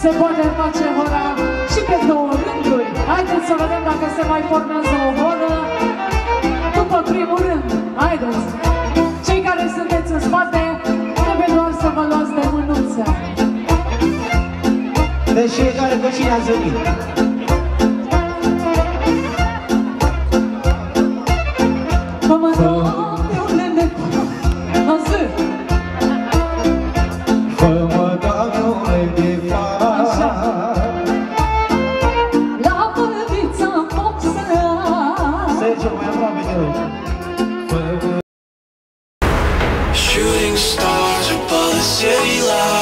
Se poate face hora și pe două rânduri. Haideți să vedem dacă se mai formează o horă sunteți în spate, trebuie doar să vă luați de mânuță. Deci fiecare cu cine ați venit. Vă mă rog de un lemn de Nază! Fă-mă, Doamne, un lemn de far La pădița foc să Sergiu, mai aproape de noi shooting stars above the city lights